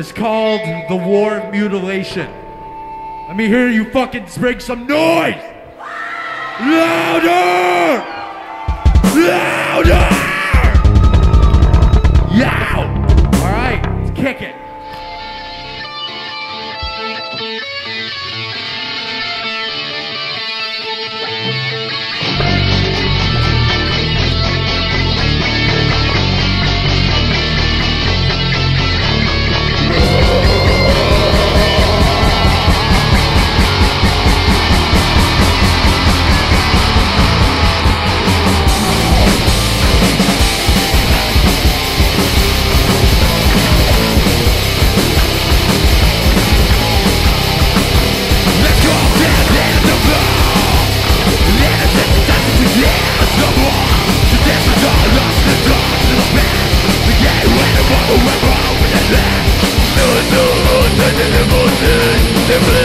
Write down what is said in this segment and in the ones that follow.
It's called the War of Mutilation. Let me hear you fucking make some noise! Louder! Louder! Yow! Alright, let's kick it. Come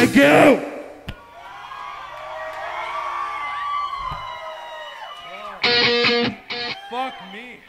Thank you! Fuck me.